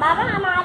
Baba, Mama.